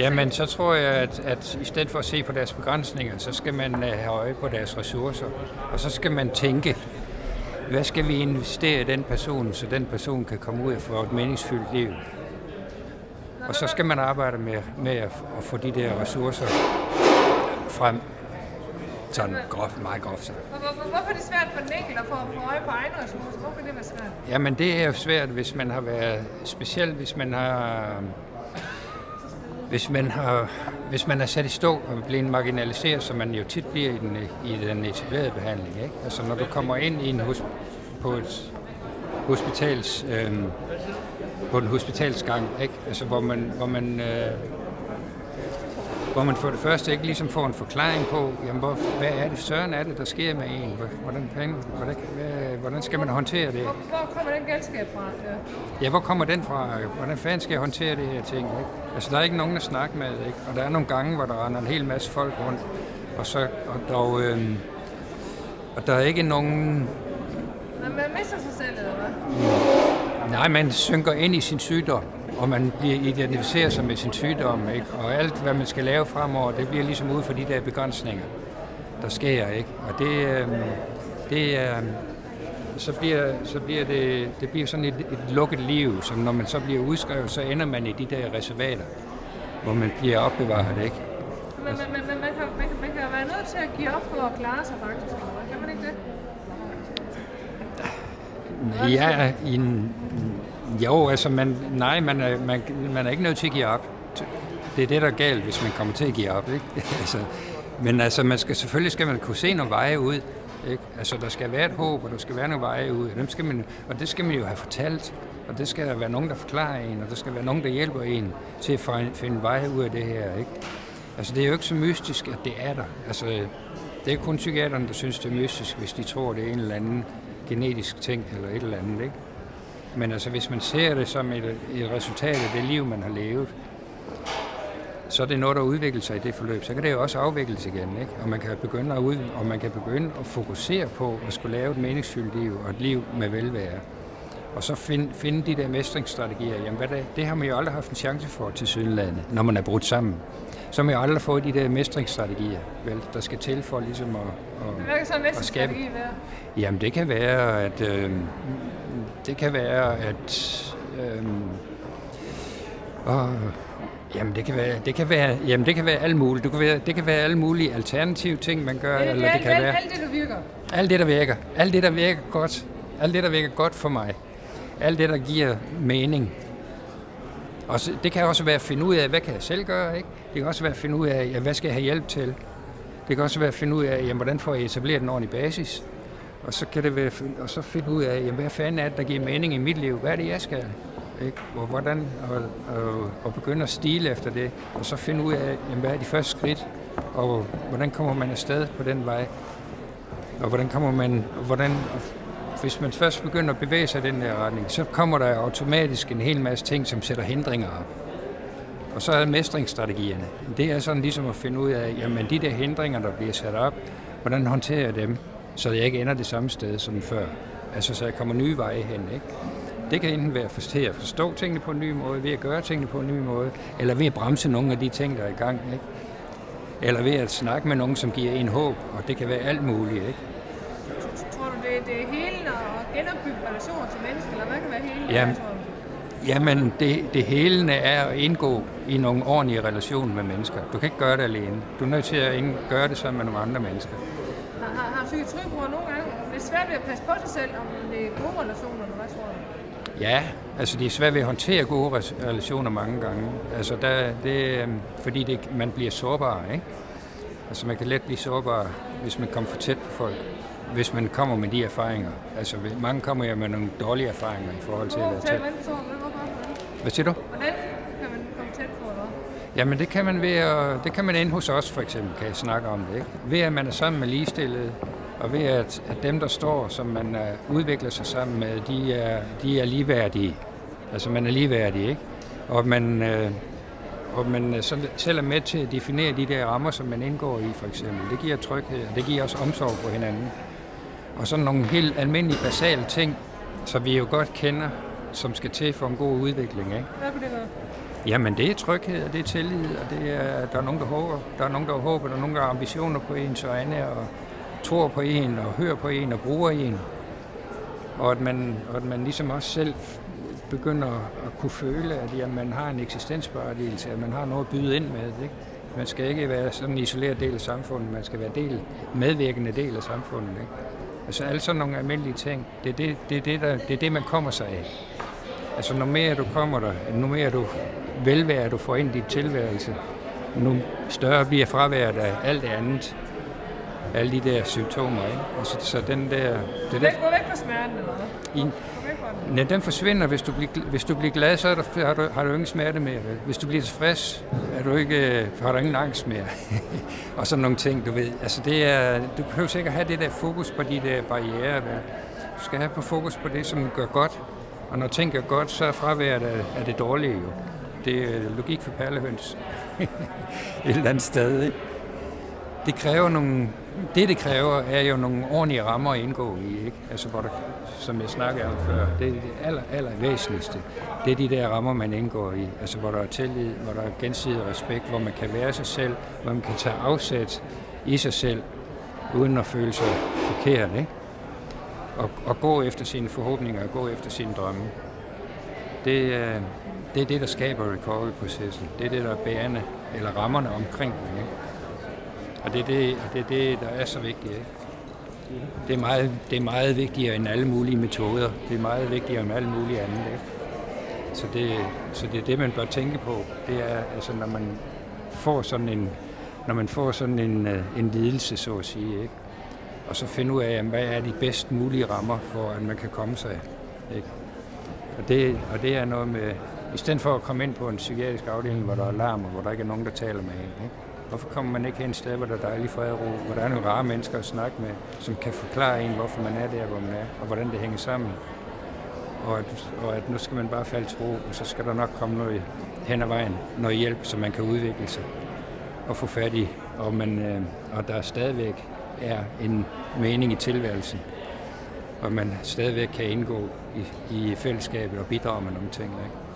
Jamen, så tror jeg, at, at i stedet for at se på deres begrænsninger, så skal man øh, have øje på deres ressourcer. Og så skal man tænke, hvad skal vi investere i den person, så den person kan komme ud og få et meningsfyldt liv. Og så skal man arbejde med, med at, at få de der ressourcer frem. Sådan groft, meget groft sagt. Hvorfor er det svært for den enkelte at få øje på egne ressourcer? Hvorfor kan det være svært? Jamen det er jo svært, hvis man har været, specielt hvis man har hvis man, har, hvis man er sat i stå og bliver marginaliseret, som man jo tit bliver i den, i den etablerede behandling. Ikke? Altså når du kommer ind i en hus, på et hospitals, øh, på en hospitalsgang, ikke? Altså, hvor man, hvor man øh, hvor man for det første ikke ligesom får en forklaring på, jamen, hvor, hvad er det, søren er det, der sker med en? Hvordan, hvordan, hvad, hvordan skal man håndtere det? Hvor, hvor kommer den galskab fra? Ja. ja, hvor kommer den fra? Hvordan fanden skal jeg håndtere det her ting? Ikke? Altså, der er ikke nogen at snakke med, ikke? og der er nogle gange, hvor der render en hel masse folk rundt, og, så, og, dog, øh, og der er ikke nogen... Men man mister sig selv, eller hvad? Nej, man synker ind i sin sygdom og man bliver identificeret sig med sin sygdom, ikke? og alt, hvad man skal lave fremover, det bliver ligesom ud for de der begrænsninger, der sker. Ikke? Og det, øh, det er, øh, så bliver, så bliver det, det bliver sådan et, et lukket liv, som når man så bliver udskrevet, så ender man i de der reservater, hvor man bliver opbevaret, ikke? Men, men, men, men man, kan, man, kan, man kan være nødt til at give op for at klare sig faktisk, kan man ikke det? Ja, i en, jo, altså man, nej, man er, man, man er ikke nødt til at give op. Det er det, der er galt, hvis man kommer til at give op. Ikke? altså, men altså, man skal, selvfølgelig skal man kunne se nogle veje ud. Ikke? Altså, der skal være et håb, og der skal være nogle veje ud. Og, dem skal man, og det skal man jo have fortalt. Og det skal der være nogen, der forklarer en, og der skal være nogen, der hjælper en til at finde veje ud af det her. Ikke? Altså, det er jo ikke så mystisk, at det er der. Altså, det er kun psykiaterne, der synes, det er mystisk, hvis de tror, det er en eller anden genetisk ting eller et eller andet. Ikke? Men altså, hvis man ser det som et, et resultat af det liv, man har levet, så er det noget, der udvikler sig i det forløb. Så kan det jo også afvikles igen, ikke? Og man kan begynde at, ud, og man kan begynde at fokusere på at skulle lave et meningsfyldt liv og et liv med velvære. Og så find, finde de der mestringsstrategier. Jamen, hvad det, det har man jo aldrig haft en chance for til Sydlandet, når man er brudt sammen. Så har man jo aldrig fået de der mestringsstrategier, vel, der skal til for ligesom at, at, Hvad kan så en mestringsstrategi være? Jamen, det kan være, at øh, det kan være, at... Øhm, og, jamen, det kan være, det kan være, jamen, det kan være alt muligt. Det kan være, det kan være alle mulige alternative ting, man gør. Det, eller det, det kan alt, være, alt det, der virker. Alt det, der virker. Alt det, der virker godt. Alt det, der virker godt for mig. Alt det, der giver mening. Og så, det kan også være at finde ud af, hvad kan jeg selv gøre, ikke? Det kan også være at finde ud af, ja, hvad skal jeg have hjælp til? Det kan også være at finde ud af, jamen, hvordan får jeg etableret en ordentlig basis? Og så kan det være, og så finde ud af, jamen, hvad fanden er det, der giver mening i mit liv? Hvad er det, jeg skal? Ikke? Og hvordan, og, og, og begynde at stile efter det, og så finde ud af, jamen, hvad er de første skridt, og hvordan kommer man afsted på den vej? Og hvordan kommer man, hvordan, hvis man først begynder at bevæge sig i den der retning, så kommer der automatisk en hel masse ting, som sætter hindringer op. Og så er mestringsstrategierne. Det er sådan ligesom at finde ud af, jamen de der hindringer, der bliver sat op, hvordan håndterer jeg dem? Så jeg ikke ender det samme sted som før. Altså, så jeg kommer nye veje hen, ikke? Det kan enten være til at forstå tingene på en ny måde, ved at gøre tingene på en ny måde, eller ved at bremse nogle af de ting, der er i gang, ikke? Eller ved at snakke med nogen, som giver en håb, og det kan være alt muligt, ikke? Tror du, det, det er hele at genopbygge relationer til mennesker, eller hvad kan være hele? Jamen, jamen det, det hele er at indgå i nogle ordentlige relationer med mennesker. Du kan ikke gøre det alene. Du er nødt til at gøre det sammen med nogle andre mennesker psykiatribrugere nogle gange lidt svært ved at passe på sig selv, om det er gode relationer, eller hvad tror du? Ja, altså de er svært ved at håndtere gode relationer mange gange. Altså der, det, øhm, fordi det, man bliver sårbar, ikke? Altså man kan let blive sårbar, hvis man kommer for tæt på folk. Hvis man kommer med de erfaringer. Altså mange kommer jo med nogle dårlige erfaringer i forhold til at være tæt. Hvad siger du? Hvordan kan man komme tæt på, eller Jamen det kan man ved at, det kan man inde hos os for eksempel, kan jeg snakke om det. Ikke? Ved at man er sammen med ligestillede, og ved at, at dem, der står, som man uh, udvikler sig sammen med, de er, de er ligeværdige. Altså man er ligeværdig, ikke? Og man, uh, og man så selv er med til at definere de der rammer, som man indgår i, for eksempel. Det giver tryghed, og det giver også omsorg for hinanden. Og sådan nogle helt almindelige, basale ting, som vi jo godt kender, som skal til for en god udvikling. Ikke? Hvad kunne det være? Jamen, det er tryghed, og det er tillid, og det er, der er nogen, der håber. Der er nogen, der håber, der er nogen, der har ambitioner på ens øjne, og tror på en, og hører på en, og bruger en. Og at man, og at man ligesom også selv begynder at kunne føle, at jamen, man har en eksistensberettigelse, at man har noget at byde ind med. Ikke? Man skal ikke være sådan en isoleret del af samfundet, man skal være del, medvirkende del af samfundet. Ikke? Altså alle sådan nogle almindelige ting, det er det, det, er det, der, det, er det man kommer sig af. Altså, når mere du kommer der, nu mere du velvære, du får ind i dit tilværelse, nu større bliver fraværet af alt det andet. Alle de der symptomer, ikke? Altså, så den der... Det der gå væk fra smerten, eller hvad? I, Ja, den forsvinder, hvis du, bliver, hvis du bliver glad, så er der, har, du, har du ingen smerte mere. Vel? Hvis du bliver tilfreds, er du ikke, har du ingen angst mere. og sådan nogle ting, du ved. Altså det er, du behøver sikkert have det der fokus på de der barriere. Vel? Du skal have på fokus på det, som gør godt. Og når ting gør godt, så er fraværet af, af det dårlige jo. Det er logik for perlehøns. Et eller andet sted, ikke? Det kræver nogle... Det, det kræver, er jo nogle ordentlige rammer at indgå i, ikke? Altså, hvor der, som jeg snakkede om før, det er det aller, aller væsentligste. Det er de der rammer, man indgår i. Altså, hvor der er tillid, hvor der er gensidig respekt, hvor man kan være sig selv, hvor man kan tage afsæt i sig selv, uden at føle sig forkert, ikke? Og, og gå efter sine forhåbninger og gå efter sine drømme. Det, øh, det er det, der skaber recovery-processen. Det er det, der er bærende, eller rammerne omkring den. Ikke? Og det er det, og det er det, der er så vigtigt. Ikke? Det, er meget, det er meget vigtigere end alle mulige metoder. Det er meget vigtigere end alle mulige andre. Ikke? Så, det, så det er det, man bør tænke på. Det er, altså, når man får sådan en, når man får sådan en, øh, en lidelse, så at sige, ikke? og så finde ud af, hvad er de bedst mulige rammer for, at man kan komme sig. Ikke? Og, det, og det er noget med, i stedet for at komme ind på en psykiatrisk afdeling, hvor der er larm, og hvor der ikke er nogen, der taler med en. Ikke? Hvorfor kommer man ikke hen et sted, hvor der er dejlig fred og ro, hvor der er nogle rare mennesker at snakke med, som kan forklare en, hvorfor man er der, hvor man er, og hvordan det hænger sammen. Og at, og at nu skal man bare falde til ro, og så skal der nok komme noget hen ad vejen, noget hjælp, så man kan udvikle sig og få fat i, og, man, øh, og der stadigvæk er en mening i tilværelsen, og man stadigvæk kan indgå i, i fællesskabet og bidrage med nogle ting. Ikke?